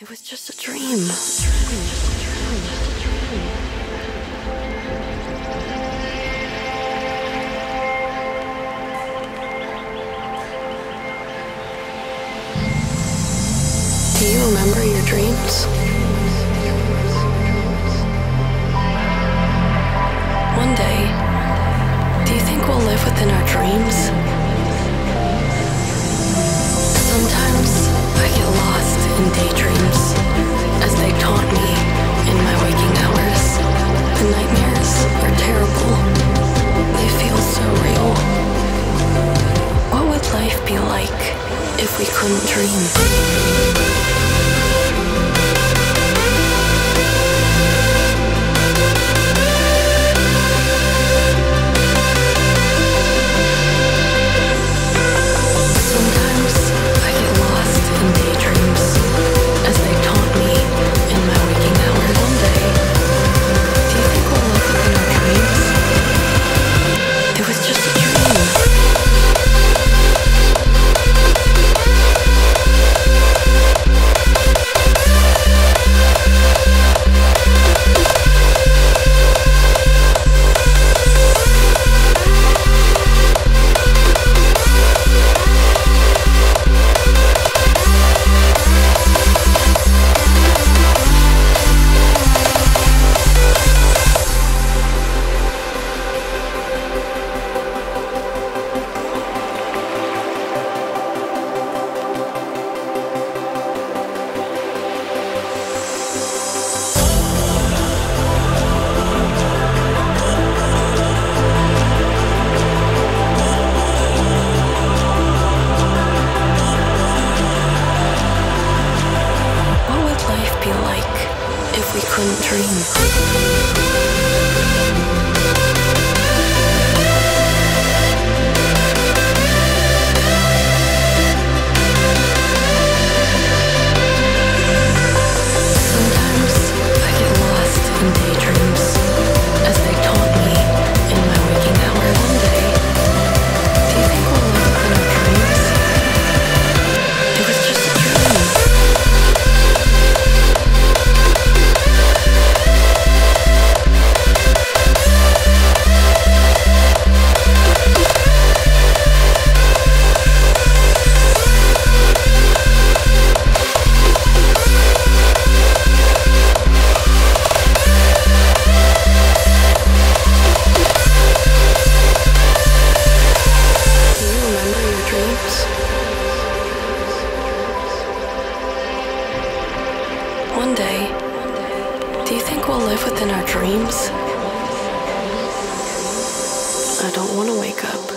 It was just a dream. Do you remember your dreams? dreams. dreams. One day, do you think we'll live within our dreams? I don't want to wake up.